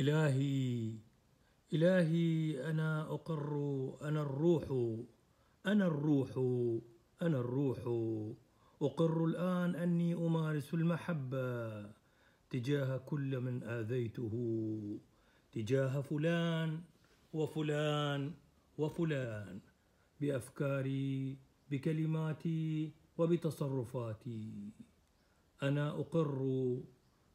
إلهي إلهي أنا أقر أنا الروح أنا الروح أنا الروح. أقر الآن أني أمارس المحبة تجاه كل من آذيته تجاه فلان وفلان وفلان بأفكاري بكلماتي وبتصرفاتي. أنا أقر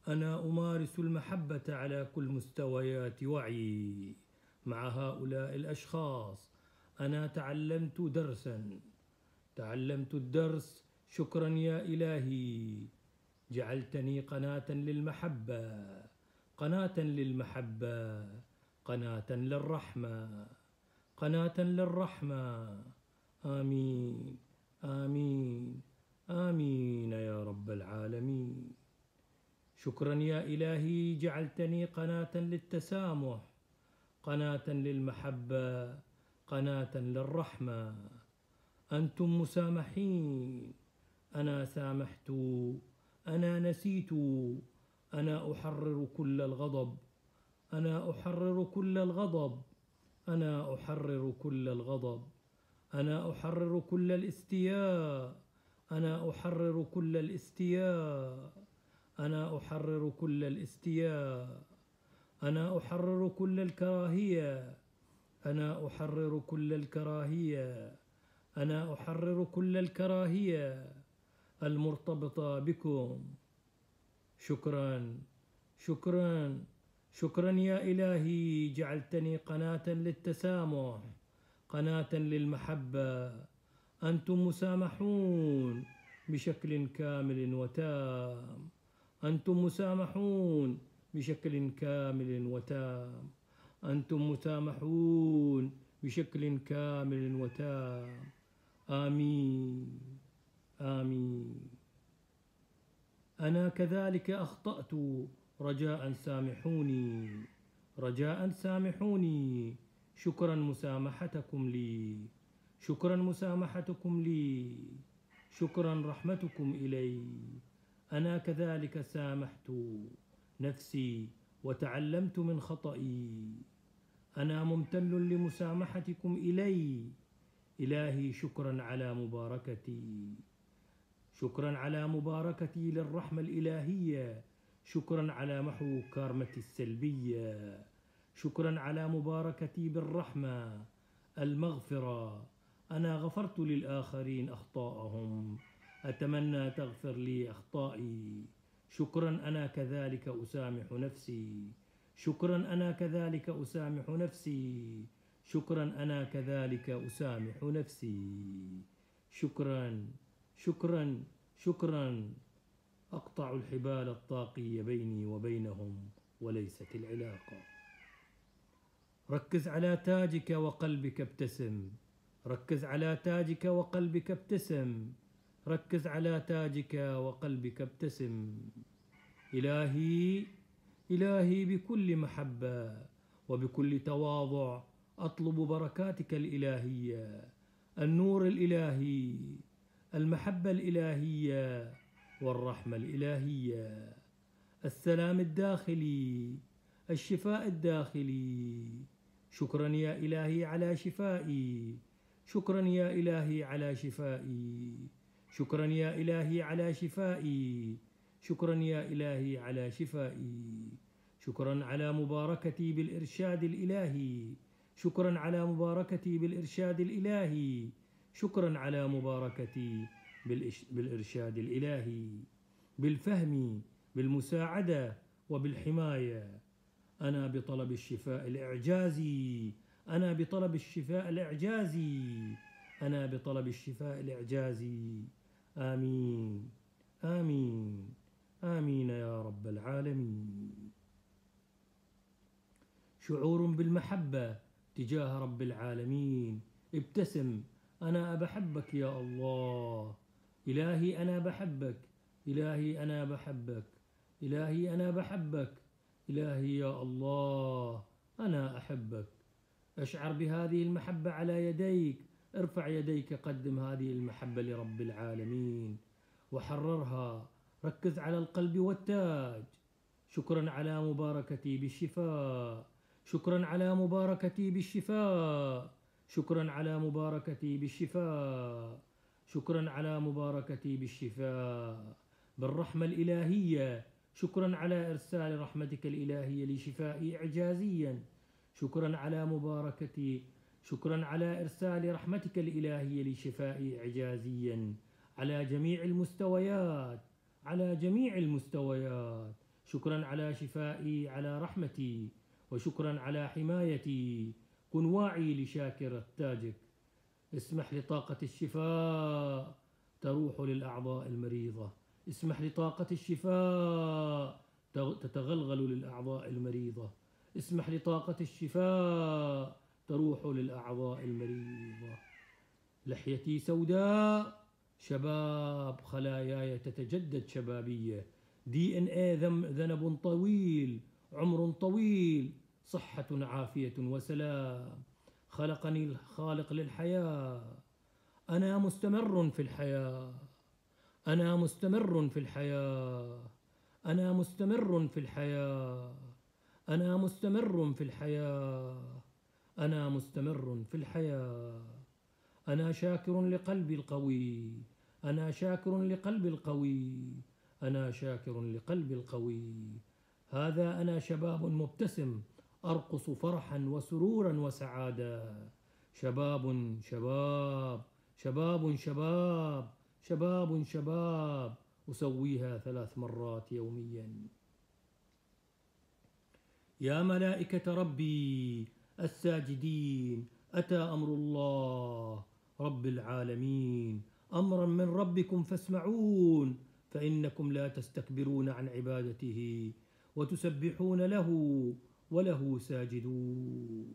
أنا أمارس المحبة على كل مستويات وعي مع هؤلاء الأشخاص. أنا تعلمت درسا. تعلمت الدرس. شكرا يا إلهي. جعلتني قناة للمحبة. قناة للمحبة. قناة للرحمة. قناة للرحمة. آمين. آمين. آمين يا رب العالمين. شكرا يا إلهي جعلتني قناة للتسامح قناة للمحبة قناة للرحمة. أنتم مسامحين أنا سامحت أنا نسيت أنا أحرر كل الغضب أنا أحرر كل الغضب أنا أحرر كل الغضب أنا أحرر كل الاستياء أنا أحرر كل الاستياء. أنا أحرر كل الاستياء. أنا أحرر كل الكراهية. أنا أحرر كل الكراهية. أنا أحرر كل الكراهية. المرتبطة بكم. شكرا. شكرا. شكرا يا إلهي. جعلتني قناة للتسامح. قناة للمحبة. أنتم مسامحون بشكل كامل وتام. أنتم مسامحون بشكل كامل وتام. أنتم مسامحون بشكل كامل وتام. آمين. آمين. أنا كذلك أخطأت. رجاء سامحوني. رجاء سامحوني. شكرا مسامحتكم لي. شكرا مسامحتكم لي. شكرا رحمتكم إلي. أنا كذلك سامحت نفسي وتعلمت من خطئي. أنا ممتن لمسامحتكم إلي. إلهي شكرا على مباركتي. شكرا على مباركتي للرحمة الإلهية. شكرا على محو كارمتي السلبية. شكرا على مباركتي بالرحمة المغفرة. أنا غفرت للآخرين أخطاءهم. أتمنى تغفر لي أخطائي. شكرا أنا كذلك أسامح نفسي. شكرا أنا كذلك أسامح نفسي. شكرا أنا كذلك أسامح نفسي. شكرا شكرا شكرا. أقطع الحبال الطاقية بيني وبينهم وليست العلاقة. ركز على تاجك وقلبك ابتسم. ركز على تاجك وقلبك ابتسم. ركز على تاجك وقلبك ابتسم. إلهي إلهي بكل محبة وبكل تواضع أطلب بركاتك الإلهية. النور الإلهي المحبة الإلهية والرحمة الإلهية. السلام الداخلي الشفاء الداخلي. شكرا يا إلهي على شفائي شكرا يا إلهي على شفائي. شكرا يا إلهي على شفائي. شكرا يا إلهي على شفائي. شكرا على مباركتي بالإرشاد الإلهي. شكرا على مباركتي بالإرشاد الإلهي. شكرا على مباركتي بالإرشاد الإلهي. بالفهم بالمساعدة وبالحماية. أنا بطلب الشفاء الإعجازي. أنا بطلب الشفاء الإعجازي. أنا بطلب الشفاء الإعجازي. آمين. آمين. آمين يا رب العالمين. شعور بالمحبة تجاه رب العالمين. ابتسم. أنا بحبك يا الله. إلهي أنا بحبك. إلهي أنا بحبك. إلهي أنا بحبك. إلهي يا الله. أنا أحبك. أشعر بهذه المحبة على يديك. ارفع يديك قدم هذه المحبة لرب العالمين. وحررها ركز على القلب والتاج. شكرا على مباركتي بالشفاء. شكرا على مباركتي بالشفاء. شكرا على مباركتي بالشفاء. شكرا على مباركتي بالشفاء. بالرحمة الإلهية. شكرا على إرسال رحمتك الإلهية لشفائي إعجازيا. شكرا على مباركتي شكرا على إرسال رحمتك الإلهية لشفائي إعجازيا. على جميع المستويات على جميع المستويات. شكرا على شفائي على رحمتي. وشكرا على حمايتي. كن واعي لشاكر تاجك اسمح لطاقة الشفاء تروح للأعضاء المريضة. اسمح لطاقة الشفاء تتغلغل للأعضاء المريضة. اسمح لطاقة الشفاء تروح للأعضاء المريضة. لحيتي سوداء شباب خلاياي تتجدد شبابية. دي إن اي ذنب طويل عمر طويل صحة عافية وسلام. خلقني الخالق للحياة. أنا مستمر في الحياة. أنا مستمر في الحياة. أنا مستمر في الحياة. أنا مستمر في الحياة. أنا مستمر في الحياة. أنا شاكر لقلبي القوي. أنا شاكر لقلبي القوي. أنا شاكر لقلبي القوي. هذا أنا شباب مبتسم. أرقص فرحا وسرورا وسعادة شباب شباب. شباب شباب. شباب شباب. أسويها ثلاث مرات يوميا. يا ملائكة ربي الساجدين. أتى أمر الله. رب العالمين. أمرا من ربكم فاسمعون. فإنكم لا تستكبرون عن عبادته وتسبحون له وله ساجدون.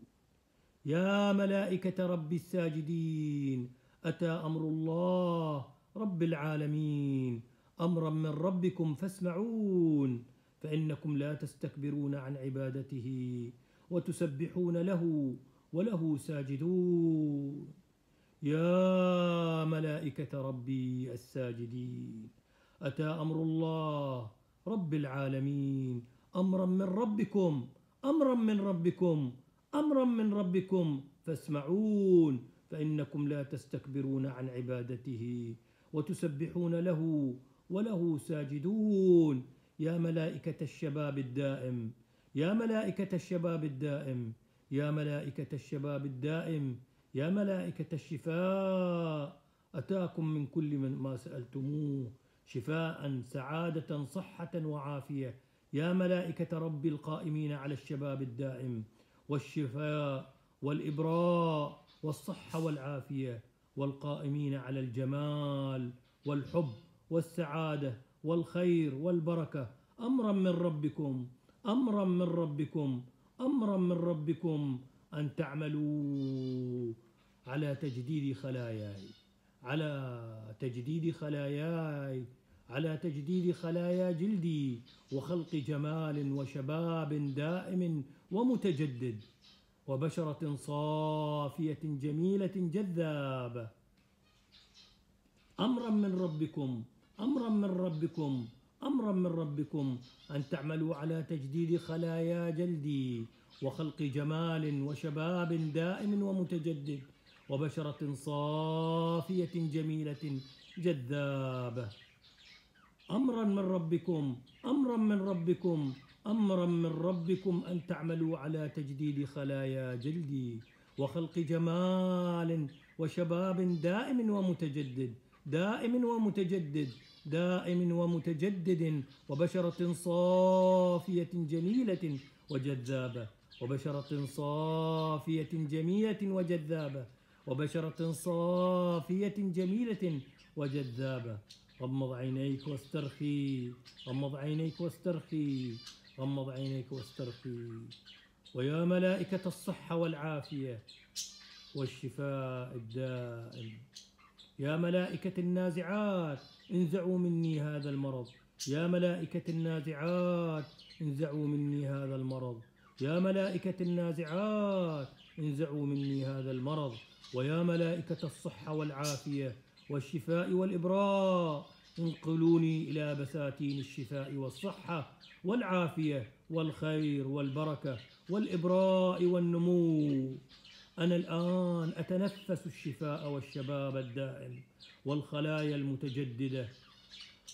يا ملائكة رب الساجدين. أتى أمر الله. رب العالمين. أمرا من ربكم فاسمعون. فإنكم لا تستكبرون عن عبادته وتسبحون له وله ساجدون. يا ملائكة ربي الساجدين أتى أمر الله رب العالمين. أمرا من ربكم أمرا من ربكم أمرا من ربكم. فاسمعون فإنكم لا تستكبرون عن عبادته. وتسبحون له وله ساجدون. يا ملائكة الشباب الدائم يا ملائكة الشباب الدائم يا ملائكة الشباب الدائم يا ملائكة الشفاء. أتاكم من كل من ما سألتموه شفاء سعادة صحة وعافية. يا ملائكة رب القائمين على الشباب الدائم والشفاء والإبراء والصحة والعافية والقائمين على الجمال والحب والسعادة والخير والبركة. أمرا من ربكم. أمرا من ربكم أمرا من ربكم أن تعملوا على تجديد خلاياي على تجديد خلاياي على تجديد خلايا جلدي وخلق جمال وشباب دائم ومتجدد وبشرة صافية جميلة جذابة. أمرا من ربكم أمرا من ربكم أمرا من ربكم أن تعملوا على تجديد خلايا جلدي وخلق جمال وشباب دائم ومتجدد وبشرة صافية جميلة جذابة. أمرا من ربكم أمرا من ربكم أمرا من ربكم أن تعملوا على تجديد خلايا جلدي وخلق جمال وشباب دائم ومتجدد دائم ومتجدد. دائم ومتجدد وبشرة صافية جميلة وجذابة. وبشرة صافية جميلة وجذابة. وبشرة صافية جميلة وجذابة. غمض عينيك واسترخي. غمض عينيك واسترخي. غمض عينيك واسترخي. ويا ملائكة الصحة والعافية. والشفاء الدائم. يا ملائكة النازعات. انزعوا مني هذا المرض. يا ملائكة النازعات انزعوا مني هذا المرض. يا ملائكة النازعات انزعوا مني هذا المرض. ويا ملائكة الصحة والعافية والشفاء والإبراء انقلوني إلى بساتين الشفاء والصحة والعافية والخير والبركة والإبراء والنمو. أنا الآن أتنفس الشفاء والشباب الدائم. والخلايا المتجددة.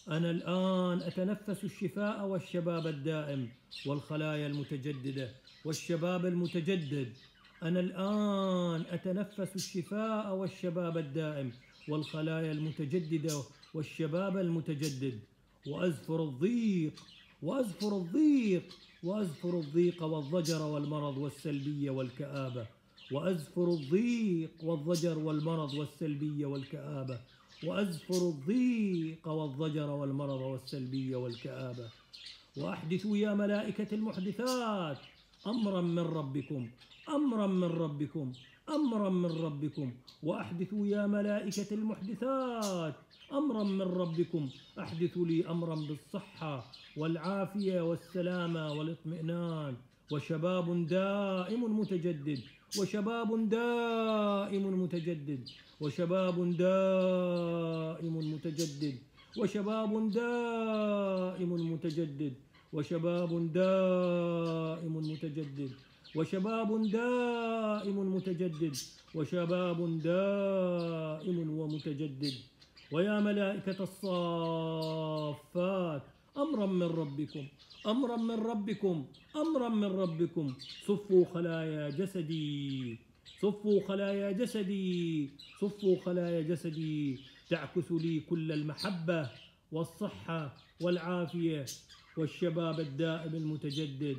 أنا الآن أتنفس الشفاء والشباب الدائم والخلايا المتجددة والشباب المتجدد. أنا الآن أتنفس الشفاء والشباب الدائم والخلايا المتجددة والشباب المتجدد. وأزفر الضيق وأزفر الضيق وأزفر الضيق والضجر والمرض والسلبية والكآبة. وأزفر الضيق والضجر والمرض والسلبية والكآبة. وأزفر الضيق والضجر والمرض والسلبية والكآبة. وأحدثوا يا ملائكة المحدثات أمرا من ربكم أمرا من ربكم أمرا من ربكم. وأحدثوا يا ملائكة المحدثات أمرا من ربكم. أحدثوا لي أمرا بالصحة والعافية والسلامة والإطمئنان. وشباب دائم متجدد وشباب دائم متجدد وشباب دائم متجدد وشباب دائم متجدد وشباب دائم متجدد وشباب دائم متجدد وشباب دائم ومتجدد. ويا ملائكة الصافات أمرا من ربكم. أمرا من ربكم أمرا من ربكم. صفوا خلايا جسدي صفوا خلايا جسدي صفوا خلايا جسدي. تعكس لي كل المحبة والصحة والعافية والشباب الدائم المتجدد.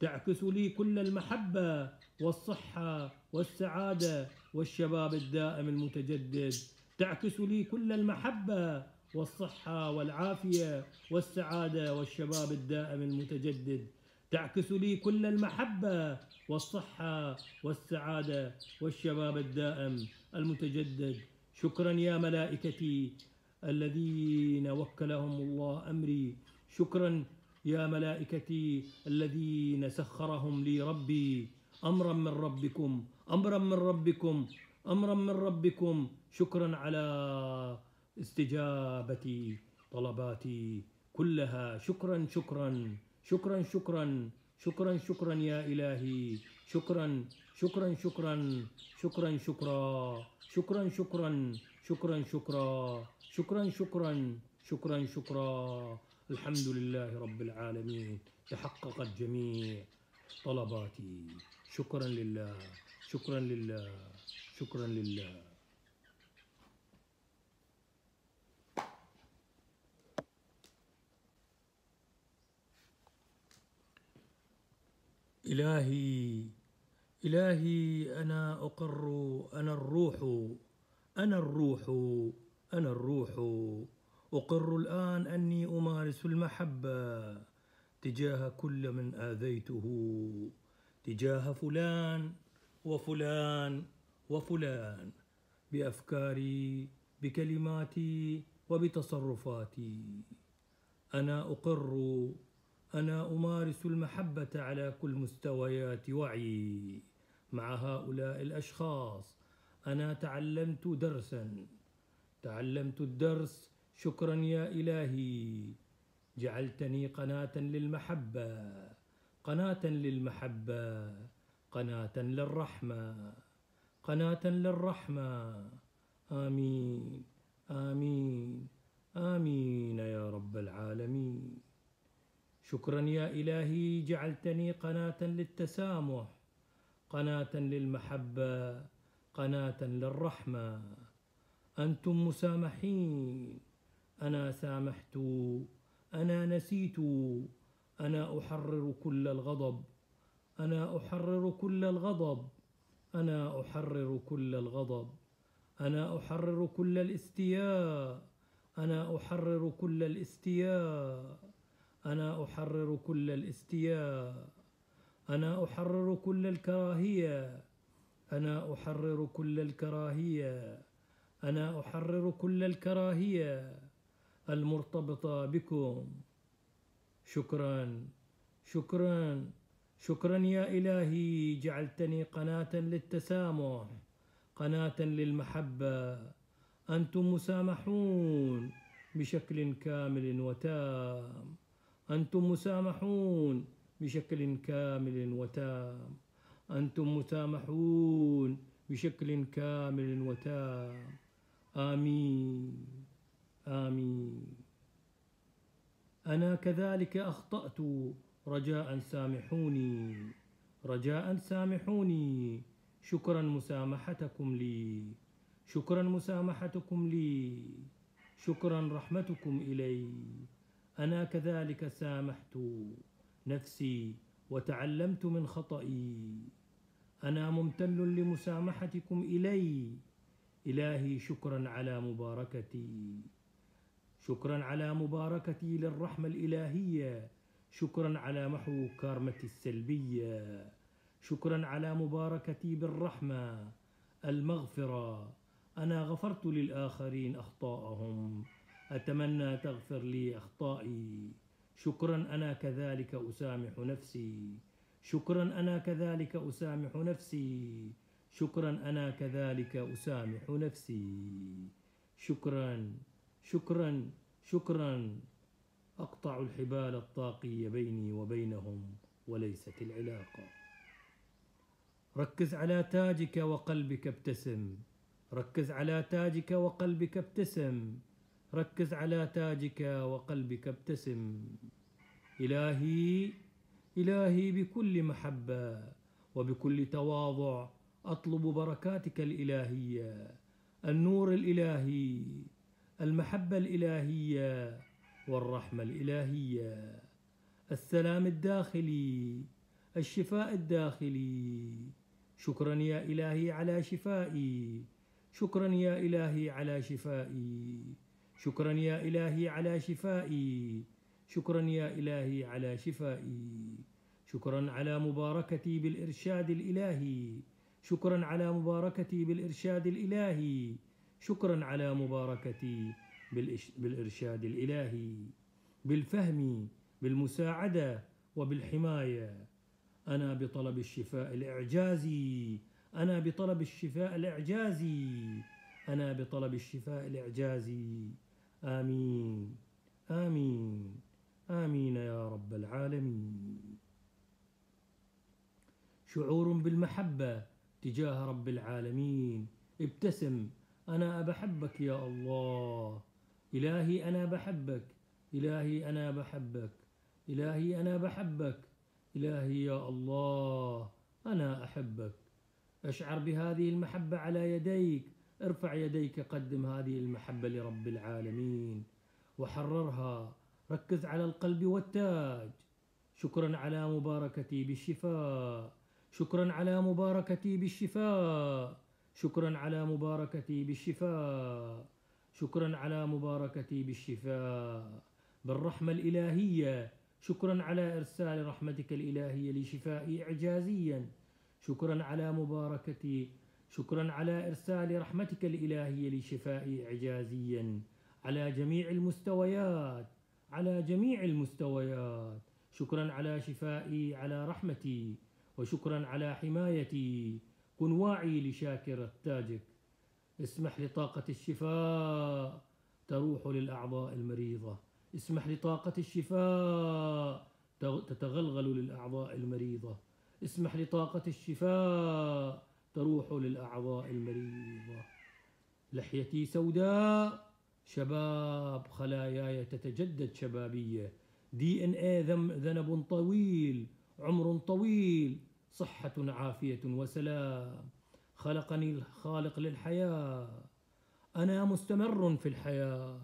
تعكس لي كل المحبة والصحة والسعادة والشباب الدائم المتجدد. تعكس لي كل المحبة والصحة والعافية والسعادة والشباب الدائم المتجدد. تعكس لي كل المحبة والصحة والسعادة والشباب الدائم المتجدد. شكرا يا ملائكتي الذين وكلهم الله أمري. شكرا يا ملائكتي الذين سخرهم لي ربي. امرا من ربكم امرا من ربكم امرا من ربكم. شكرا على استجابة طلباتي كلها شكرا شكرا شكرا شكرا شكرا شكرا يا إلهي شكرا شكرا شكرا شكرا شكرا شكرا شكرا شكرا شكرا شكرا شكرا شكرا شكرا الحمد لله رب العالمين تحققت جميع طلباتي شكرا لله شكرا لله شكرا لله إلهي إلهي أنا أقر أنا الروح أنا الروح أنا الروح. أقر الآن أني أمارس المحبة تجاه كل من آذيته تجاه فلان وفلان وفلان بأفكاري بكلماتي وبتصرفاتي. أنا أقر أنا أمارس المحبة على كل مستويات وعي مع هؤلاء الأشخاص. أنا تعلمت درسا. تعلمت الدرس. شكرا يا إلهي. جعلتني قناة للمحبة. قناة للمحبة. قناة للرحمة. قناة للرحمة. آمين. آمين. آمين يا رب العالمين. شكرا يا إلهي جعلتني قناة للتسامح قناة للمحبة قناة للرحمة. أنتم مسامحين أنا سامحت أنا نسيت أنا أحرر كل الغضب أنا أحرر كل الغضب أنا أحرر كل الغضب أنا أحرر كل الاستياء أنا أحرر كل الاستياء. أنا أحرر كل الاستياء. أنا أحرر كل الكراهية. أنا أحرر كل الكراهية. أنا أحرر كل الكراهية. المرتبطة بكم. شكرا. شكرا. شكرا يا إلهي. جعلتني قناة للتسامح. قناة للمحبة. أنتم مسامحون بشكل كامل وتام. أنتم مسامحون بشكل كامل وتام. أنتم مسامحون بشكل كامل وتام. آمين. آمين. أنا كذلك أخطأت. رجاء سامحوني. رجاء سامحوني. شكرا مسامحتكم لي. شكرا مسامحتكم لي. شكرا رحمتكم إلي. أنا كذلك سامحت نفسي وتعلمت من خطئي. أنا ممتن لمسامحتكم إلي. إلهي شكرا على مباركتي. شكرا على مباركتي للرحمة الإلهية. شكرا على محو كارمتي السلبية. شكرا على مباركتي بالرحمة المغفرة. أنا غفرت للآخرين أخطاءهم. أتمنى تغفر لي أخطائي. شكرا أنا كذلك أسامح نفسي. شكرا أنا كذلك أسامح نفسي. شكرا أنا كذلك أسامح نفسي. شكرا شكرا شكرا. أقطع الحبال الطاقية بيني وبينهم وليست العلاقة. ركز على تاجك وقلبك ابتسم. ركز على تاجك وقلبك ابتسم. ركز على تاجك وقلبك ابتسم. إلهي إلهي بكل محبة وبكل تواضع أطلب بركاتك الإلهية. النور الإلهي المحبة الإلهية والرحمة الإلهية. السلام الداخلي الشفاء الداخلي. شكرا يا إلهي على شفائي شكرا يا إلهي على شفائي. شكرا يا إلهي على شفائي. شكرا يا إلهي على شفائي. شكرا على مباركتي بالإرشاد الإلهي. شكرا على مباركتي بالإرشاد الإلهي. شكرا على مباركتي بالإرشاد الإلهي. بالفهم بالمساعدة وبالحماية. أنا بطلب الشفاء الإعجازي. أنا بطلب الشفاء الإعجازي. أنا بطلب الشفاء الإعجازي. آمين. آمين. آمين يا رب العالمين. شعور بالمحبة تجاه رب العالمين. ابتسم. أنا بحبك يا الله. إلهي أنا بحبك. إلهي أنا بحبك. إلهي أنا بحبك. إلهي يا الله. أنا أحبك. أشعر بهذه المحبة على يديك. ارفع يديك قدم هذه المحبة لرب العالمين. وحررها ركز على القلب والتاج. شكرا على مباركتي بالشفاء. شكرا على مباركتي بالشفاء. شكرا على مباركتي بالشفاء. شكرا على مباركتي بالشفاء. بالرحمة الإلهية. شكرا على إرسال رحمتك الإلهية لشفائي إعجازيا. شكرا على مباركتي شكرا على إرسال رحمتك الإلهية لشفائي إعجازيا. على جميع المستويات على جميع المستويات. شكرا على شفائي على رحمتي. وشكرا على حمايتي. كن واعي لشاكر تاجك اسمح لطاقة الشفاء تروح للأعضاء المريضة. اسمح لطاقة الشفاء تتغلغل للأعضاء المريضة. اسمح لطاقة الشفاء تروح للأعضاء المريضة. لحيتي سوداء شباب خلاياي تتجدد شبابية. دي إن اي ذنب طويل عمر طويل صحة عافية وسلام. خلقني الخالق للحياة. أنا مستمر في الحياة.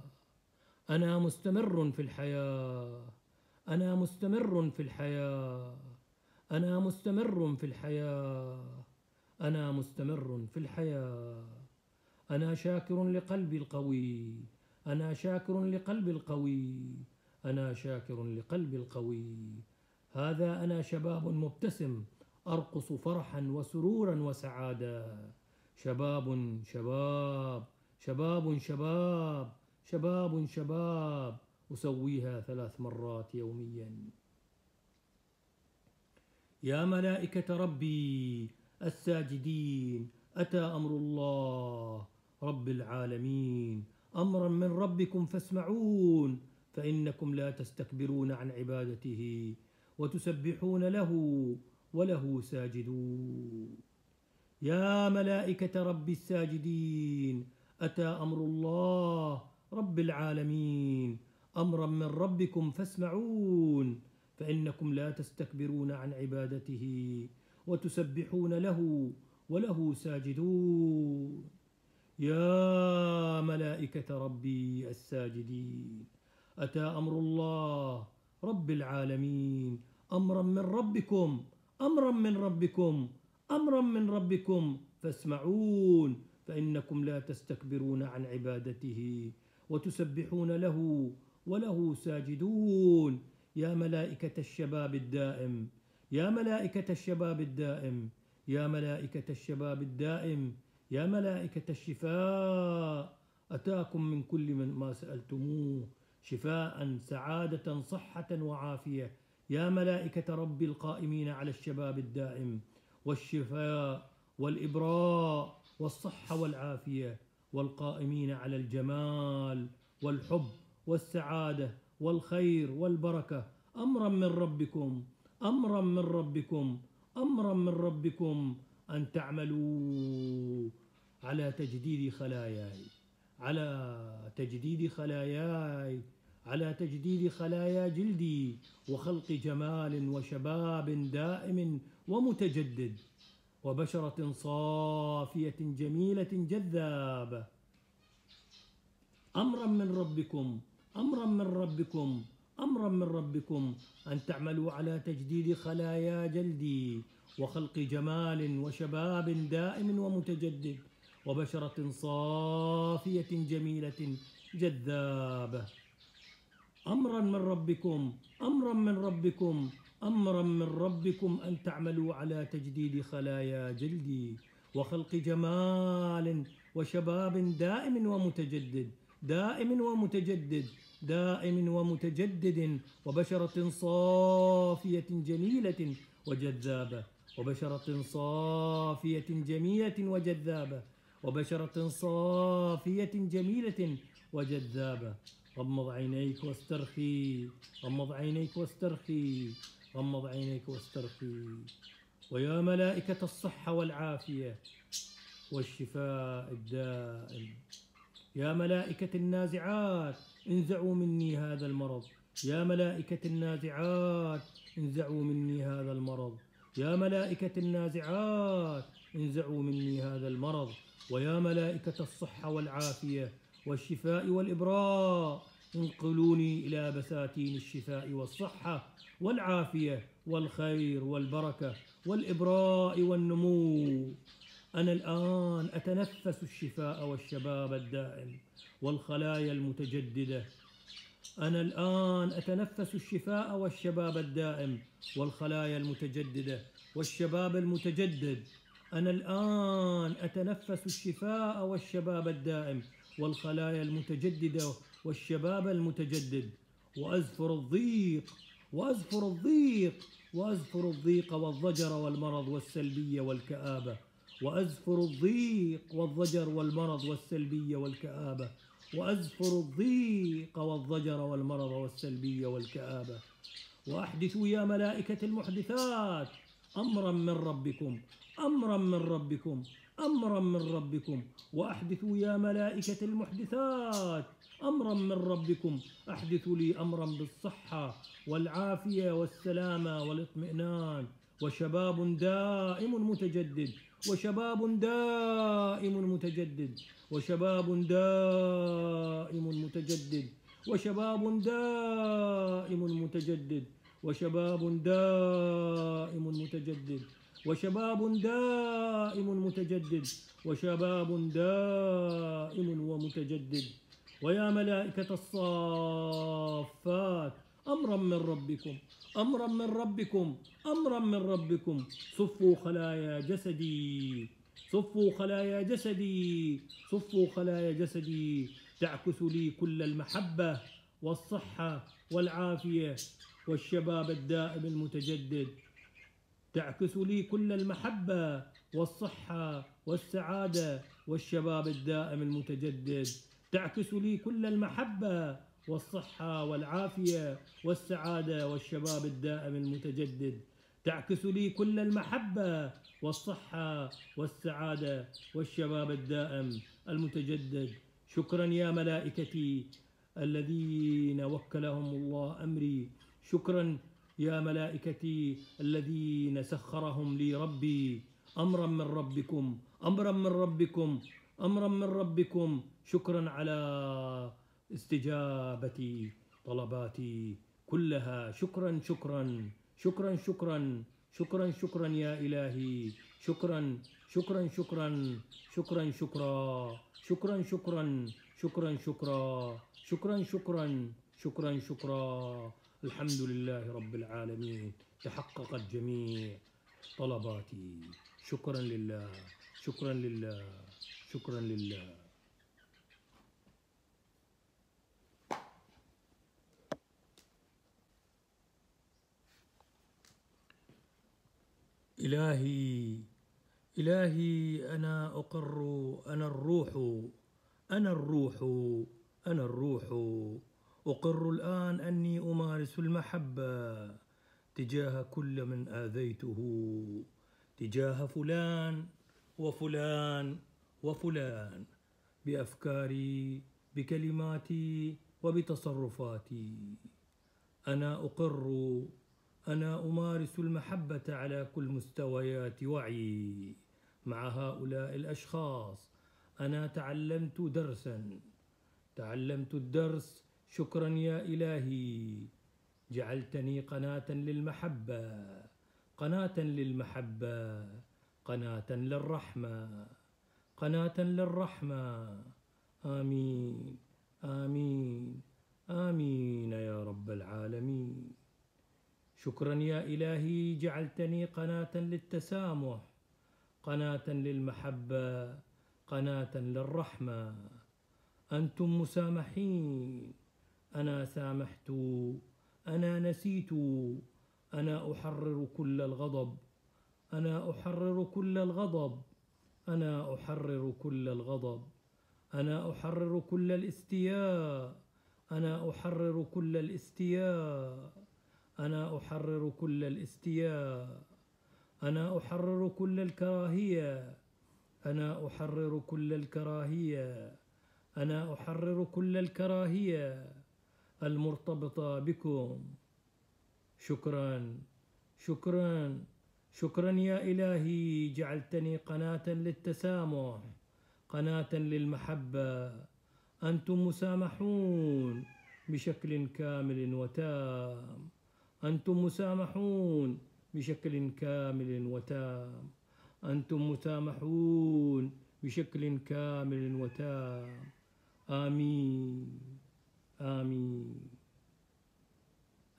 أنا مستمر في الحياة. أنا مستمر في الحياة. أنا مستمر في الحياة. أنا مستمر في الحياة. أنا شاكر لقلبي القوي. أنا شاكر لقلبي القوي. أنا شاكر لقلبي القوي. هذا أنا شباب مبتسم. أرقص فرحا وسرورا وسعادة شباب شباب. شباب شباب. شباب شباب. أسويها ثلاث مرات يوميا. يا ملائكة ربي الساجدين. أتى أمر الله رب العالمين. أمرا من ربكم فاسمعون فإنكم لا تستكبرون عن عبادته وتسبحون له وله ساجدون. يا ملائكة رب الساجدين أتى أمر الله رب العالمين. أمرا من ربكم فاسمعون فإنكم لا تستكبرون عن عبادته وتسبحون له وله ساجدون. يا ملائكة ربي الساجدين. أتى أمر الله رب العالمين. أمرا من ربكم أمرا من ربكم أمرا من ربكم. فاسمعون فإنكم لا تستكبرون عن عبادته. وتسبحون له وله ساجدون. يا ملائكة الشباب الدائم يا ملائكة الشباب الدائم يا ملائكة الشباب الدائم يا ملائكة الشفاء. أتاكم من كل من ما سألتموه. شفاء سعادة صحة وعافية. يا ملائكة رب القائمين على الشباب الدائم والشفاء والإبراء والصحة والعافية والقائمين على الجمال والحب والسعادة والخير والبركة. أمرا من ربكم. أمرا من ربكم أمرا من ربكم أن تعملوا على تجديد خلاياي على تجديد خلاياي على تجديد خلايا جلدي وخلق جمال وشباب دائم ومتجدد وبشرة صافية جميلة جذابة. أمرا من ربكم أمرا من ربكم أمرا من ربكم أن تعملوا على تجديد خلايا جلدي وخلق جمال وشباب دائم ومتجدد وبشرة صافية جميلة جذابة. أمرا من ربكم أمرا من ربكم أمرا من ربكم أن تعملوا على تجديد خلايا جلدي وخلق جمال وشباب دائم ومتجدد دائم ومتجدد دائم ومتجدد وبشرة صافية جميلة وجذابة. وبشرة صافية جميلة وجذابة. وبشرة صافية جميلة وجذابة. غمض عينيك واسترخي. غمض عينيك واسترخي. غمض عينيك واسترخي. ويا ملائكة الصحة والعافية والشفاء الدائم. يا ملائكة النازعات انزعوا مني هذا المرض. يا ملائكة النازعات انزعوا مني هذا المرض. يا ملائكة النازعات انزعوا مني هذا المرض. ويا ملائكة الصحة والعافية والشفاء والإبراء انقلوني إلى بساتين الشفاء والصحة والعافية والخير والبركة والإبراء والنمو. أنا الآن أتنفس الشفاء والشباب الدائم. والخلايا المتجددة. أنا الآن أتنفس الشفاء والشباب الدائم والخلايا المتجددة والشباب المتجدد. أنا الآن أتنفس الشفاء والشباب الدائم والخلايا المتجددة والشباب المتجدد. وأزفر الضيق وأزفر الضيق وأزفر الضيق والضجر والمرض والسلبية والكآبة. وأزفر الضيق والضجر والمرض والسلبية والكآبة. وأزفر الضيق والضجر والمرض والسلبية والكآبة وأحدثوا يا ملائكة المحدثات أمرا من ربكم أمرا من ربكم أمرا من ربكم. وأحدثوا يا ملائكة المحدثات أمرا من ربكم أحدثوا لي أمرا بالصحة والعافية والسلامة والإطمئنان. وشباب دائم متجدد وشباب دائم متجدد وشباب دائم متجدد وشباب دائم متجدد وشباب دائم متجدد وشباب دائم متجدد وشباب دائم ومتجدد. ويا ملائكة الصافات أمرا من ربكم أمرا من ربكم أمرا من ربكم. صفوا خلايا جسدي صفوا خلايا جسدي صفوا خلايا جسدي. تعكس لي كل المحبة والصحة والعافية والشباب الدائم المتجدد. تعكس لي كل المحبة والصحة والسعادة والشباب الدائم المتجدد. تعكس لي كل المحبة والصحة والعافية والسعادة والشباب الدائم المتجدد. تعكس لي كل المحبة والصحة والسعادة والشباب الدائم المتجدد. شكرا يا ملائكتي الذين وكلهم الله أمري. شكرا يا ملائكتي الذين سخرهم لي ربي. أمرا من ربكم أمرا من ربكم أمرا من ربكم. شكرا على استجابة طلباتي كلها شكرا شكرا شكرا شكرا شكرا شكرا يا إلهي شكرا شكرا شكرا شكرا شكرا شكرا شكرا شكرا شكرا شكرا شكرا شكرا شكرا الحمد لله رب العالمين تحققت جميع طلباتي شكرا لله شكرا لله شكرا لله إلهي إلهي أنا أقر أنا الروح أنا الروح أنا الروح. أقر الآن أني أمارس المحبة تجاه كل من آذيته تجاه فلان وفلان وفلان بأفكاري بكلماتي وبتصرفاتي. أنا أقر أنا أمارس المحبة على كل مستويات وعي مع هؤلاء الأشخاص. أنا تعلمت درسا. تعلمت الدرس. شكرا يا إلهي. جعلتني قناة للمحبة. قناة للمحبة. قناة للرحمة. قناة للرحمة. آمين. آمين. آمين يا رب العالمين. شكرا يا إلهي جعلتني قناة للتسامح قناة للمحبة قناة للرحمة. أنتم مسامحين أنا سامحت أنا نسيت أنا أحرر كل الغضب أنا أحرر كل الغضب أنا أحرر كل الغضب أنا أحرر كل الاستياء أنا أحرر كل الاستياء. أنا أحرر كل الاستياء. أنا أحرر كل الكراهية. أنا أحرر كل الكراهية. أنا أحرر كل الكراهية. المرتبطه بكم. شكرا. شكرا. شكرا يا إلهي. جعلتني قناة للتسامح. قناة للمحبة. أنتم مسامحون بشكل كامل وتام. أنتم مسامحون بشكل كامل وتام. أنتم مسامحون بشكل كامل وتام. آمين. آمين.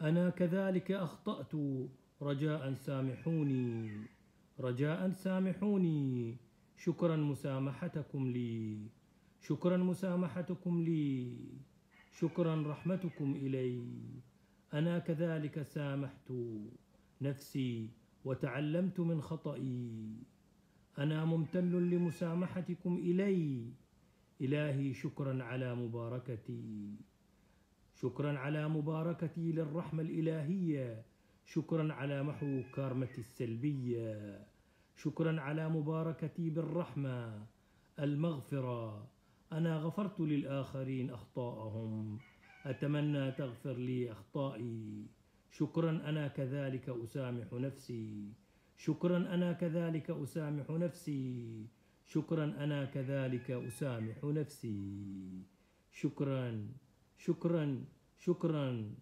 أنا كذلك أخطأت. رجاء سامحوني. رجاء سامحوني. شكرا مسامحتكم لي. شكرا مسامحتكم لي. شكرا رحمتكم إلي. أنا كذلك سامحت نفسي وتعلمت من خطئي. أنا ممتن لمسامحتكم إلي. إلهي شكرا على مباركتي. شكرا على مباركتي للرحمة الإلهية. شكرا على محو كارمتي السلبية. شكرا على مباركتي بالرحمة المغفرة. أنا غفرت للآخرين أخطاءهم. أتمنى تغفر لي أخطائي. شكرا أنا كذلك أسامح نفسي. شكرا أنا كذلك أسامح نفسي. شكرا أنا كذلك أسامح نفسي. شكرا شكرا شكرا.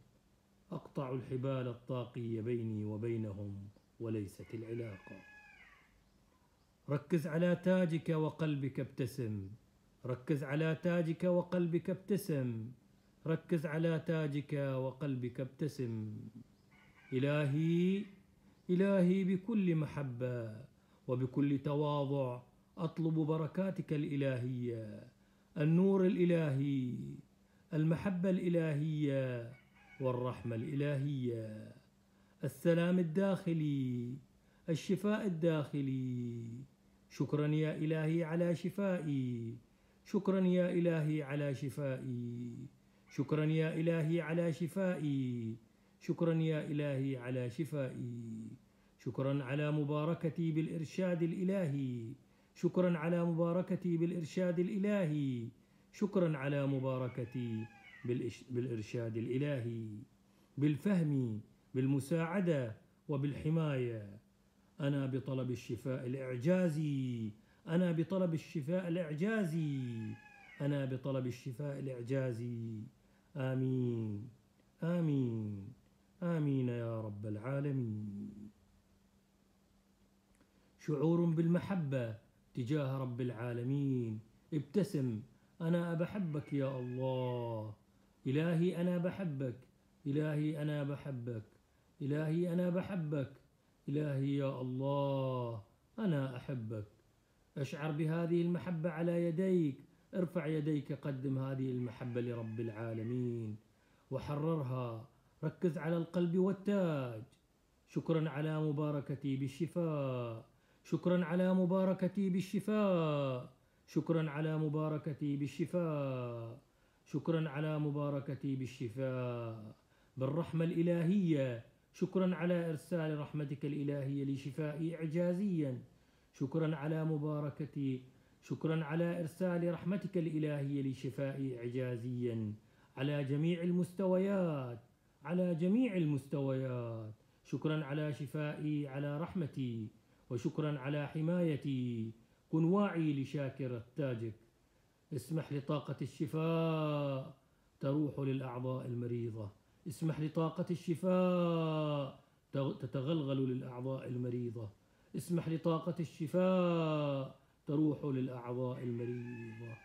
أقطع الحبال الطاقية بيني وبينهم وليست العلاقة. ركز على تاجك وقلبك ابتسم. ركز على تاجك وقلبك ابتسم. ركز على تاجك وقلبك ابتسم. إلهي إلهي بكل محبة وبكل تواضع أطلب بركاتك الإلهية. النور الإلهي المحبة الإلهية والرحمة الإلهية. السلام الداخلي الشفاء الداخلي. شكرا يا إلهي على شفائي شكرا يا إلهي على شفائي. شكرا يا إلهي على شفائي. شكرا يا إلهي على شفائي. شكرا على مباركتي بالإرشاد الإلهي. شكرا على مباركتي بالإرشاد الإلهي. شكرا على مباركتي بالإرشاد الإلهي. بالفهم بالمساعدة وبالحماية. أنا بطلب الشفاء الإعجازي. أنا بطلب الشفاء الإعجازي. أنا بطلب الشفاء الإعجازي. آمين. آمين. آمين يا رب العالمين. شعور بالمحبة تجاه رب العالمين. ابتسم. أنا بحبك يا الله. إلهي أنا بحبك. إلهي أنا بحبك. إلهي أنا بحبك. إلهي يا الله. أنا أحبك. أشعر بهذه المحبة على يديك. ارفع يديك قدم هذه المحبة لرب العالمين. وحررها ركز على القلب والتاج. شكرا على مباركتي بالشفاء. شكرا على مباركتي بالشفاء. شكرا على مباركتي بالشفاء. شكرا على مباركتي بالشفاء. بالرحمة الإلهية شكرا على إرسال رحمتك الإلهية لشفائي إعجازيا. شكرا على مباركتي شكرا على إرسال رحمتك الإلهية لشفائي إعجازيا. على جميع المستويات على جميع المستويات. شكرا على شفائي على رحمتي. وشكرا على حمايتي. كن واعي لشاكر تاجك اسمح لطاقة الشفاء تروح للأعضاء المريضة. اسمح لطاقة الشفاء تتغلغل للأعضاء المريضة. اسمح لطاقة الشفاء تروح للأعضاء المريضة.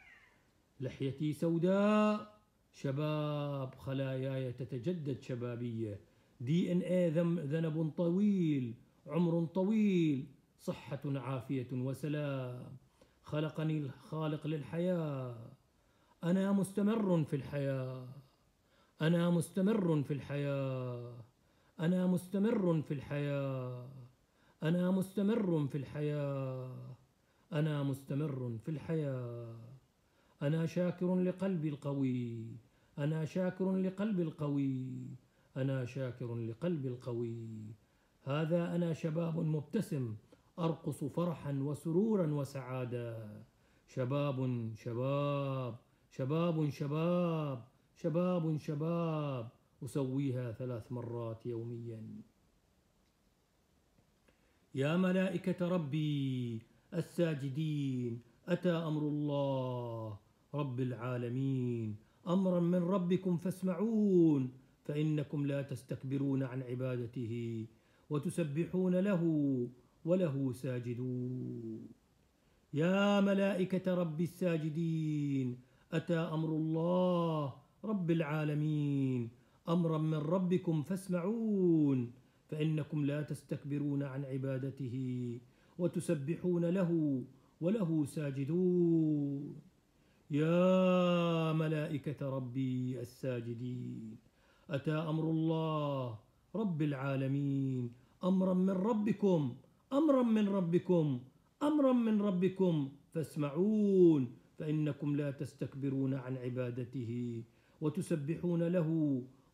لحيتي سوداء شباب خلاياي تتجدد شبابية. دي إن اي ذنب طويل عمر طويل صحة عافية وسلام. خلقني الخالق للحياة. أنا مستمر في الحياة. أنا مستمر في الحياة. أنا مستمر في الحياة. أنا مستمر في الحياة. أنا مستمر في الحياة. أنا شاكر لقلبي القوي. أنا شاكر لقلبي القوي. أنا شاكر لقلبي القوي. هذا أنا شباب مبتسم. أرقص فرحا وسرورا وسعادة شباب شباب. شباب شباب. شباب شباب. أسويها ثلاث مرات يوميا. يا ملائكة ربي الساجدين. أتى أمر الله رب العالمين. أمرا من ربكم فاسمعون فإنكم لا تستكبرون عن عبادته وتسبحون له وله ساجدون. يا ملائكة رب الساجدين أتى أمر الله رب العالمين. أمرا من ربكم فاسمعون فإنكم لا تستكبرون عن عبادته وتسبحون له وله ساجدون. يا ملائكة ربي الساجدين. أتى أمر الله رب العالمين. أمرا من ربكم أمرا من ربكم أمرا من ربكم. فاسمعون فإنكم لا تستكبرون عن عبادته. وتسبحون له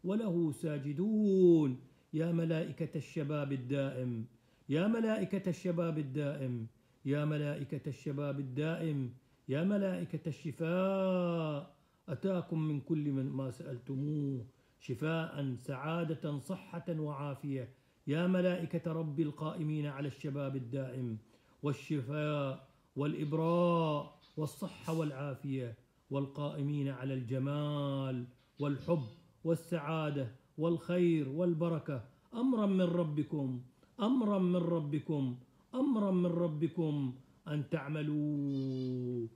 وله ساجدون. يا ملائكة الشباب الدائم يا ملائكة الشباب الدائم يا ملائكة الشباب الدائم يا ملائكة الشفاء. أتاكم من كل من ما سألتموه شفاء سعادة صحة وعافية. يا ملائكة رب القائمين على الشباب الدائم والشفاء والإبراء والصحة والعافية والقائمين على الجمال والحب والسعادة والخير والبركة. أمرا من ربكم. أمرا من ربكم أمرا من ربكم أن تعملوا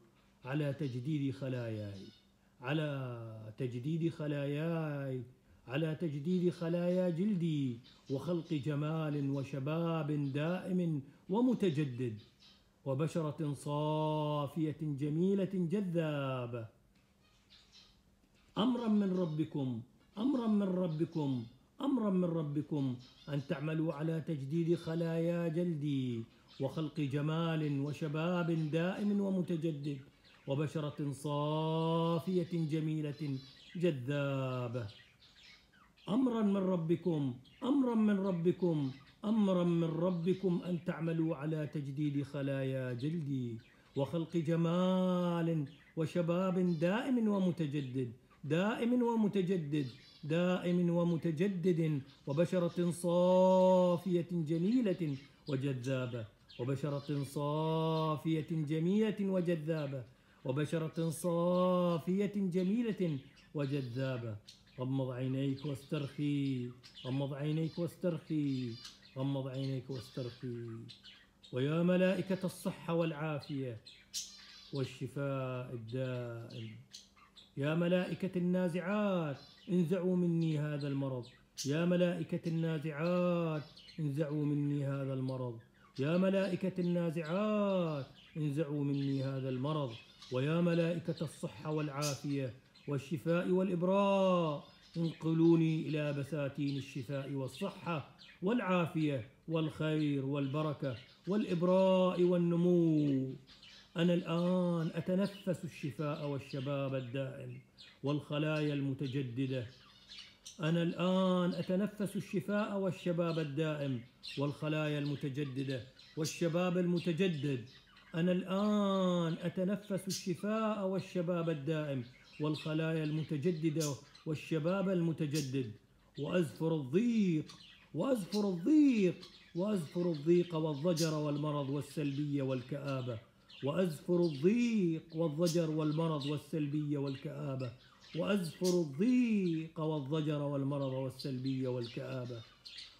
على تجديد خلاياي على تجديد خلاياي على تجديد خلايا جلدي وخلق جمال وشباب دائم ومتجدد وبشرة صافية جميلة جذابة. أمرا من ربكم أمرا من ربكم أمرا من ربكم أن تعملوا على تجديد خلايا جلدي وخلق جمال وشباب دائم ومتجدد وبشرة صافية جميلة جذابة. أمرا من ربكم أمرا من ربكم أمرا من ربكم أن تعملوا على تجديد خلايا جلدي وخلق جمال وشباب دائم ومتجدد دائم ومتجدد دائم ومتجدد وبشرة صافية جميلة وجذابة وبشرة صافية جميلة وجذابة وبشرة صافية جميلة وجذابة غمض عينيك واسترخي. غمض عينيك واسترخي. غمض عينيك واسترخي. ويا ملائكة الصحة والعافية والشفاء الدائم. يا ملائكة النازعات انزعوا مني هذا المرض. يا ملائكة النازعات انزعوا مني هذا المرض. يا ملائكة النازعات انزعوا مني هذا المرض. ويا ملائكة الصحة والعافية والشفاء والإبراء انقلوني إلى بساتين الشفاء والصحة والعافية والخير والبركة والإبراء والنمو. أنا الآن أتنفس الشفاء والشباب الدائم. والخلايا المتجددة. أنا الآن أتنفس الشفاء والشباب الدائم والخلايا المتجددة والشباب المتجدد. أنا الآن أتنفس الشفاء والشباب الدائم والخلايا المتجددة والشباب المتجدد. وأزفر الضيق وأزفر الضيق وأزفر الضيق والضجر والمرض والسلبية والكآبة. وأزفر الضيق والضجر والمرض والسلبية والكآبة. وأزفر الضيق والضجر والمرض والسلبية والكآبة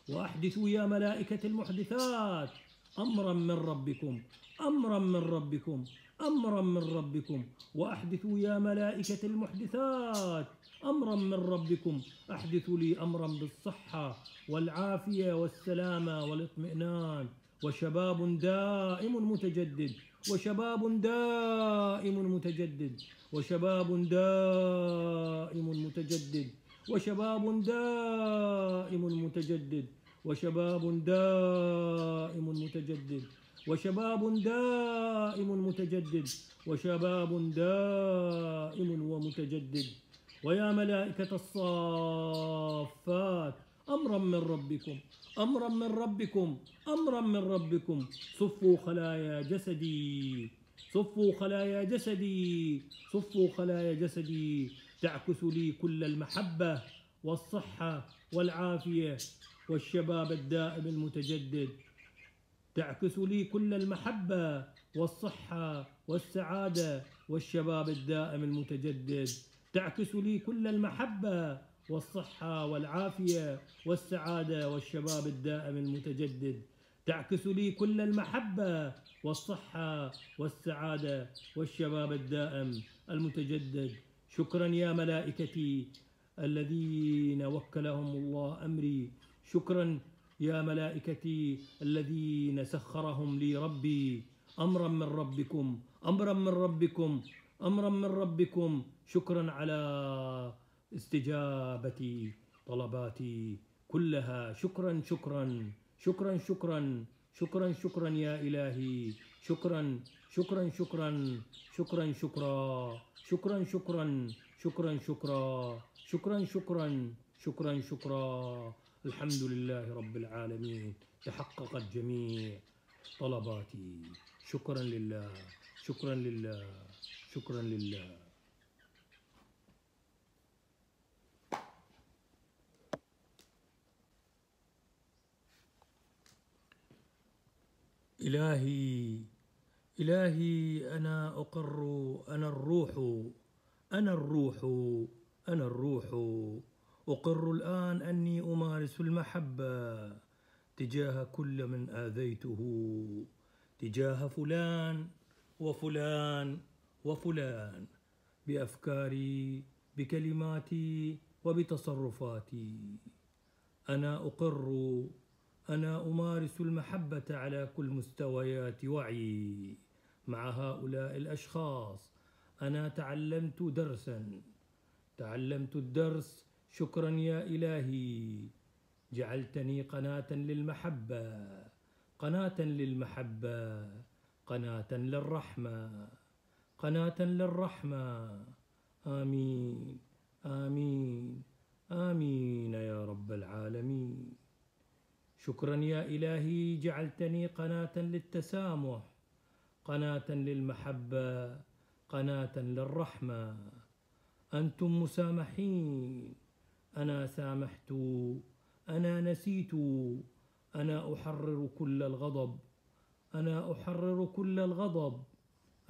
وأحدثوا يا ملائكة المحدثات أمرا من ربكم أمرا من ربكم أمرا من ربكم. وأحدثوا يا ملائكة المحدثات أمرا من ربكم أحدثوا لي أمرا بالصحة والعافية والسلامة والإطمئنان. وشباب دائم متجدد وشباب دائم متجدد وشباب دائم متجدد وشباب دائم متجدد وشباب دائم متجدد وشباب دائم متجدد وشباب دائم ومتجدد. ويا ملائكة الصافات أمرا من ربكم أمرا من ربكم أمرا من ربكم. صفوا خلايا جسدي صفوا خلايا جسدي صفوا خلايا جسدي. تعكس لي كل المحبة والصحة والعافية والشباب الدائم المتجدد. تعكس لي كل المحبة والصحة والسعادة والشباب الدائم المتجدد. تعكس لي كل المحبة والصحة والعافية والسعادة والشباب الدائم المتجدد. تعكس لي كل المحبة والصحة والسعادة والشباب الدائم المتجدد. شكرا يا ملائكتي الذين وكلهم الله أمري. شكرا يا ملائكتي الذين سخرهم لي ربي. امرا من ربكم امرا من ربكم امرا من ربكم. شكرا على استجابة طلباتي كلها شكرا شكرا شكرا شكرا شكرا شكرا يا إلهي شكرا شكرا شكرا شكرا شكرا شكرا شكرا شكرا شكرا شكرا شكرا شكرا شكرا الحمد لله رب العالمين تحققت جميع طلباتي شكرا لله شكرا لله شكرا لله إلهي إلهي أنا أقر أنا الروح أنا الروح أنا الروح. أقر الآن أني أمارس المحبة تجاه كل من آذيته تجاه فلان وفلان وفلان بأفكاري بكلماتي وبتصرفاتي. أنا أقر أنا أمارس المحبة على كل مستويات وعي مع هؤلاء الأشخاص. أنا تعلمت درسا. تعلمت الدرس. شكرا يا إلهي. جعلتني قناة للمحبة. قناة للمحبة. قناة للرحمة. قناة للرحمة. آمين. آمين. آمين يا رب العالمين. شكرا يا إلهي جعلتني قناة للتسامح قناة للمحبة قناة للرحمة. أنتم مسامحين أنا سامحت أنا نسيت أنا أحرر كل الغضب أنا أحرر كل الغضب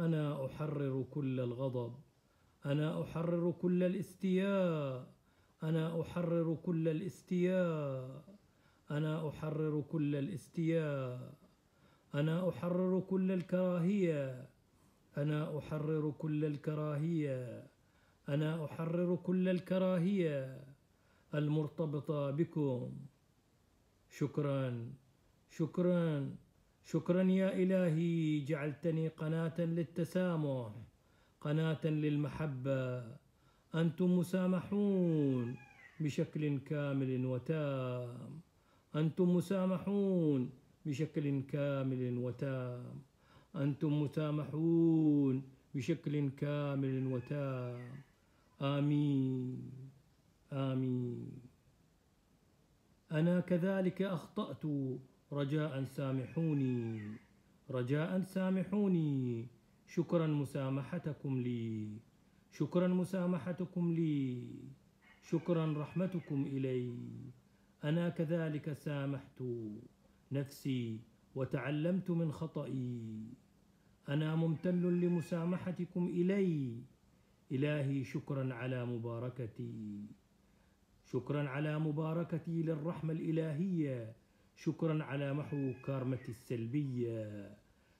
أنا أحرر كل الغضب أنا أحرر كل الاستياء أنا أحرر كل الاستياء. أنا أحرر كل الاستياء. أنا أحرر كل الكراهية. أنا أحرر كل الكراهية. أنا أحرر كل الكراهية. المرتبطة بكم. شكرا شكرا. شكرا يا إلهي جعلتني قناة للتسامح قناة للمحبة. أنتم مسامحون بشكل كامل وتام. أنتم مسامحون بشكل كامل وتام. أنتم مسامحون بشكل كامل وتام. آمين. آمين. أنا كذلك أخطأت. رجاء سامحوني. رجاء سامحوني. شكرا مسامحتكم لي. شكرا مسامحتكم لي. شكرا رحمتكم إلي. أنا كذلك سامحت نفسي وتعلمت من خطئي. أنا ممتن لمسامحتكم إلي. إلهي شكرا على مباركتي. شكرا على مباركتي للرحمة الإلهية. شكرا على محو كارمتي السلبية.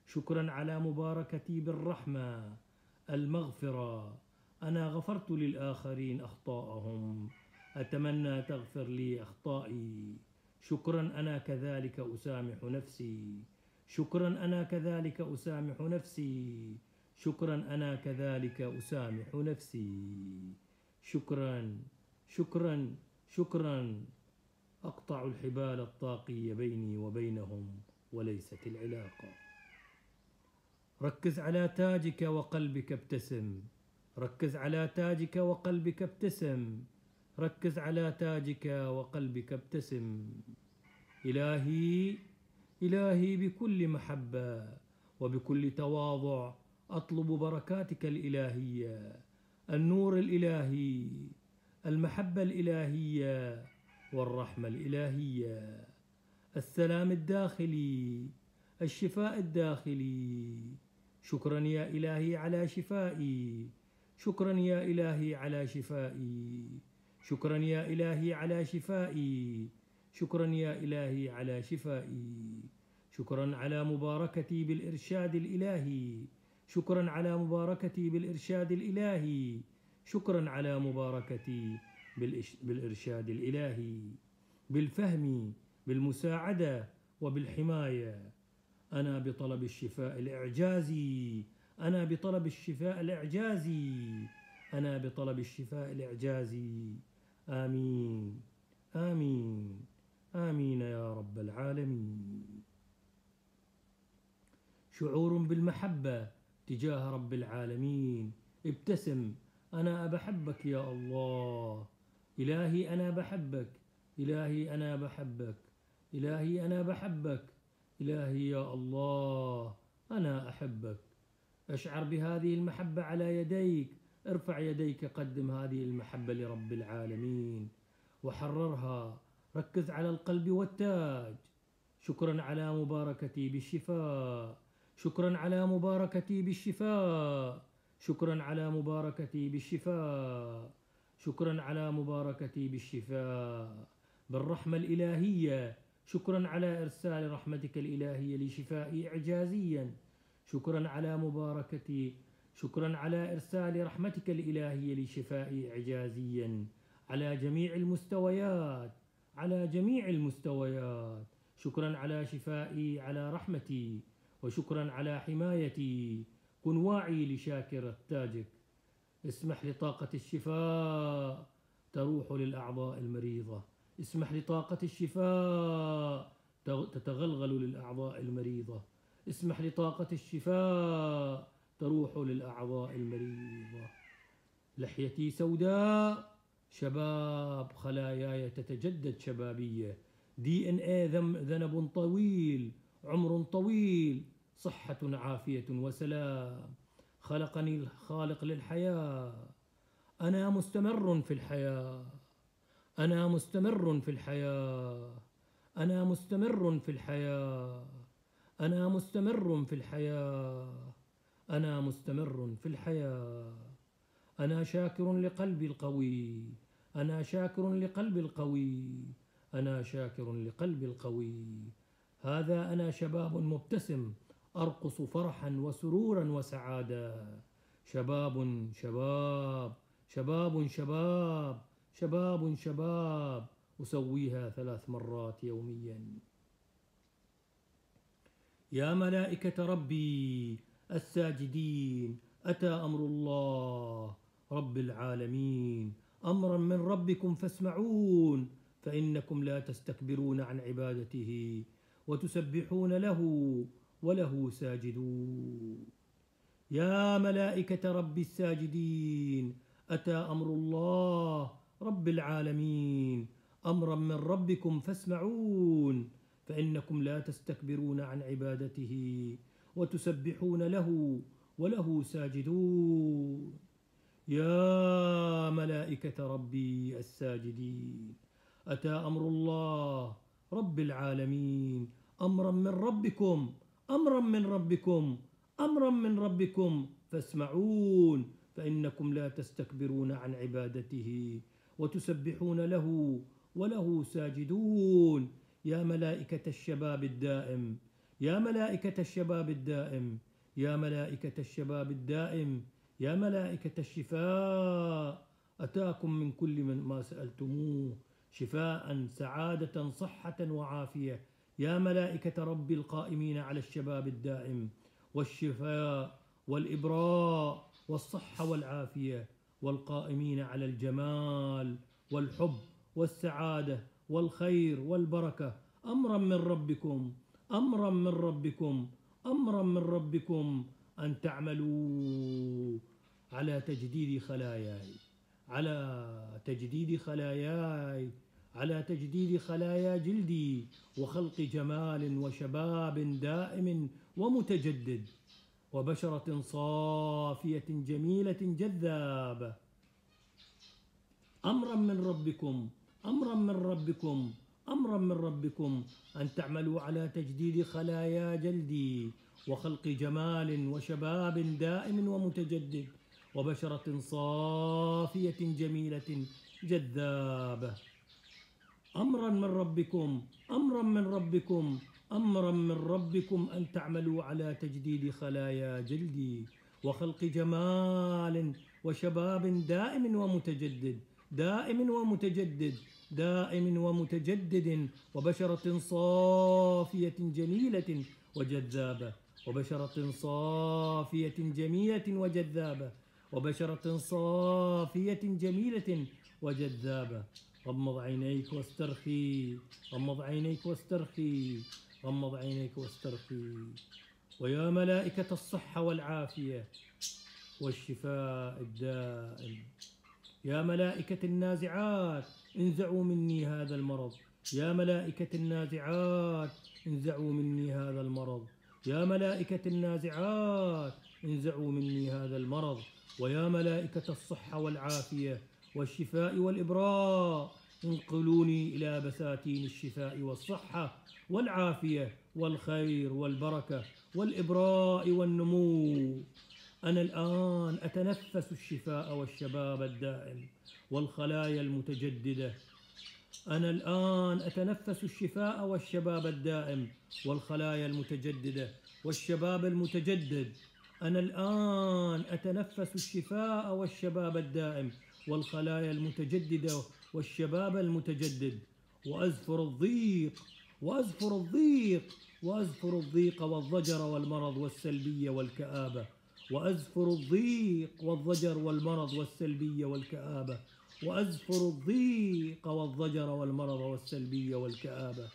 شكرا على مباركتي بالرحمة المغفرة. أنا غفرت للآخرين أخطاءهم. أتمنى تغفر لي أخطائي. شكرا أنا كذلك أسامح نفسي. شكرا أنا كذلك أسامح نفسي. شكرا أنا كذلك أسامح نفسي. شكرا شكرا شكرا. أقطع الحبال الطاقية بيني وبينهم وليست العلاقة. ركز على تاجك وقلبك ابتسم. ركز على تاجك وقلبك ابتسم. ركز على تاجك وقلبك ابتسم. إلهي إلهي بكل محبة وبكل تواضع أطلب بركاتك الإلهية. النور الإلهي المحبة الإلهية والرحمة الإلهية. السلام الداخلي الشفاء الداخلي. شكرا يا إلهي على شفائي شكرا يا إلهي على شفائي. شكرا يا إلهي على شفائي. شكرا يا إلهي على شفائي. شكرا على مباركتي بالإرشاد الإلهي. شكرا على مباركتي بالإرشاد الإلهي. شكرا على مباركتي بالإرشاد الإلهي. بالفهم بالمساعدة وبالحماية. أنا بطلب الشفاء الإعجازي. أنا بطلب الشفاء الإعجازي. أنا بطلب الشفاء الإعجازي. آمين. آمين. آمين يا رب العالمين. شعور بالمحبة تجاه رب العالمين. ابتسم. أنا بحبك يا الله. إلهي أنا بحبك. إلهي أنا بحبك. إلهي أنا بحبك. إلهي يا الله. أنا أحبك. أشعر بهذه المحبة على يديك. ارفع يديك قدم هذه المحبة لرب العالمين. وحررها ركز على القلب والتاج. شكرا على مباركتي بالشفاء. شكرا على مباركتي بالشفاء. شكرا على مباركتي بالشفاء. شكرا على مباركتي بالشفاء. بالرحمة الإلهية. شكرا على إرسال رحمتك الإلهية لشفائي إعجازيا. شكرا على مباركتي شكرا على إرسال رحمتك الإلهية لشفائي إعجازيا. على جميع المستويات على جميع المستويات. شكرا على شفائي على رحمتي. وشكرا على حمايتي. كن واعي لشاكر تاجك اسمح لطاقة الشفاء تروح للأعضاء المريضة. اسمح لطاقة الشفاء تتغلغل للأعضاء المريضة. اسمح لطاقة الشفاء تروح للأعضاء المريضة. لحيتي سوداء شباب خلاياي تتجدد شبابية. دي إن اي ذنب طويل عمر طويل صحة عافية وسلام. خلقني الخالق للحياة. أنا مستمر في الحياة. أنا مستمر في الحياة. أنا مستمر في الحياة. أنا مستمر في الحياة. أنا مستمر في الحياة. أنا شاكر لقلبي القوي. أنا شاكر لقلبي القوي. أنا شاكر لقلبي القوي. هذا أنا شباب مبتسم. أرقص فرحا وسرورا وسعادة شباب شباب. شباب شباب. شباب شباب. أسويها ثلاث مرات يوميا. يا ملائكة ربي الساجدين. أتى أمر الله رب العالمين. أمرا من ربكم فاسمعون فإنكم لا تستكبرون عن عبادته وتسبحون له وله ساجدون. يا ملائكة رب الساجدين أتى أمر الله رب العالمين. أمرا من ربكم فاسمعون فإنكم لا تستكبرون عن عبادته وتسبحون له وله ساجدون. يا ملائكة ربي الساجدين. أتى أمر الله رب العالمين. أمرا من ربكم أمرا من ربكم أمرا من ربكم. فاسمعون فإنكم لا تستكبرون عن عبادته. وتسبحون له وله ساجدون. يا ملائكة الشباب الدائم يا ملائكة الشباب الدائم يا ملائكة الشباب الدائم يا ملائكة الشفاء. أتاكم من كل من ما سألتموه شفاء سعادة صحة وعافية. يا ملائكة رب القائمين على الشباب الدائم والشفاء والإبراء والصحة والعافية والقائمين على الجمال والحب والسعادة والخير والبركة. أمرا من ربكم. أمرا من ربكم أمرا من ربكم أن تعملوا على تجديد خلاياي على تجديد خلاياي على تجديد خلايا جلدي وخلق جمال وشباب دائم ومتجدد وبشرة صافية جميلة جذابة أمرا من ربكم أمرا من ربكم أمرا من ربكم أن تعملوا على تجديد خلايا جلدي وخلق جمال وشباب دائم ومتجدد وبشرة صافية جميلة جذابة. أمرا من ربكم أمرا من ربكم أمرا من ربكم أن تعملوا على تجديد خلايا جلدي وخلق جمال وشباب دائم ومتجدد دائم ومتجدد دائم ومتجدد وبشرة صافية جميلة وجذابة وبشرة صافية جميلة وجذابة وبشرة صافية جميلة وجذابة. غمض عينيك واسترخي غمض عينيك واسترخي غمض عينيك واسترخي. ويا ملائكة الصحة والعافية والشفاء الدائم. يا ملائكة النازعات انزعوا مني هذا المرض. يا ملائكة النازعات انزعوا مني هذا المرض. يا ملائكة النازعات انزعوا مني هذا المرض. ويا ملائكة الصحة والعافية والشفاء والإبراء انقلوني إلى بساتين الشفاء والصحة والعافية والخير والبركة والإبراء والنمو. أنا الآن أتنفس الشفاء والشباب الدائم. والخلايا المتجددة. أنا الآن أتنفس الشفاء والشباب الدائم والخلايا المتجددة والشباب المتجدد. أنا الآن أتنفس الشفاء والشباب الدائم والخلايا المتجددة والشباب المتجدد. وأزفر الضيق وأزفر الضيق وأزفر الضيق والضجر والمرض والسلبية والكآبة. وأزفر الضيق والضجر والمرض والسلبية والكآبة. وأزفر الضيق والضجر والمرض والسلبية والكآبة.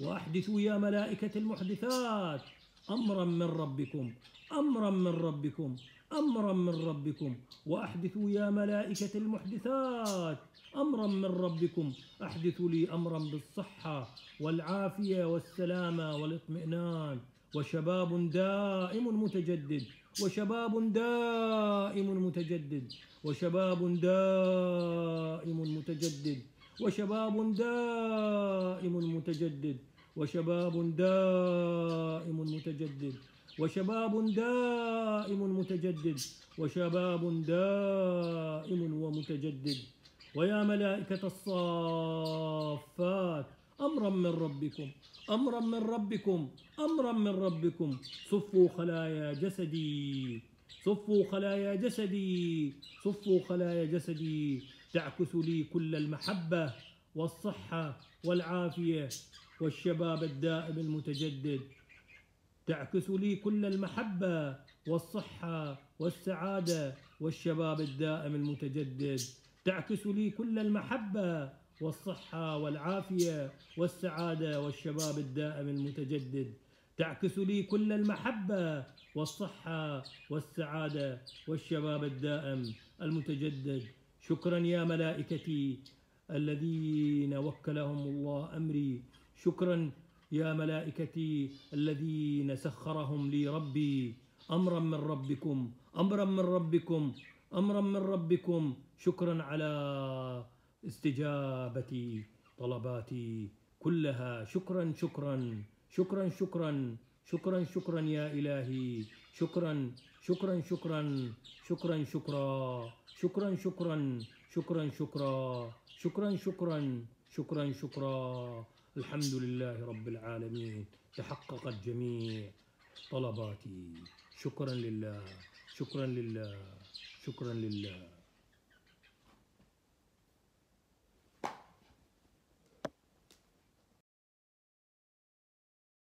وأحدثوا يا ملائكة المحدثات أمرا من ربكم أمرا من ربكم أمرا من ربكم. وأحدثوا يا ملائكة المحدثات أمرا من ربكم. أحدثوا لي أمرا بالصحة والعافية والسلامة والإطمئنان. وشباب دائم متجدد وشباب دائم متجدد وشباب دائم متجدد وشباب دائم متجدد وشباب دائم متجدد وشباب دائم متجدد وشباب دائم ومتجدد. ويا ملائكة الصافات أمرا من ربكم أمرا من ربكم أمرا من ربكم. صفوا خلايا جسدي صفوا خلايا جسدي صفوا خلايا جسدي. تعكس لي كل المحبة والصحة والعافية والشباب الدائم المتجدد. تعكس لي كل المحبة والصحة والسعادة والشباب الدائم المتجدد. تعكس لي كل المحبة والصحة والعافية والسعادة والشباب الدائم المتجدد. تعكس لي كل المحبة والصحة والسعادة والشباب الدائم المتجدد. شكرا يا ملائكتي الذين وكلهم الله أمري. شكرا يا ملائكتي الذين سخرهم لي ربي. امرا من ربكم امرا من ربكم امرا من ربكم. شكرا على استجابة طلباتي كلها شكرا شكرا شكرا شكرا شكرا شكرا يا إلهي شكرا شكرا شكرا شكرا شكرا شكرا شكرا شكرا شكرا شكرا شكرا شكرا شكرا الحمد لله رب العالمين تحققت جميع طلباتي شكرا لله شكرا لله شكرا لله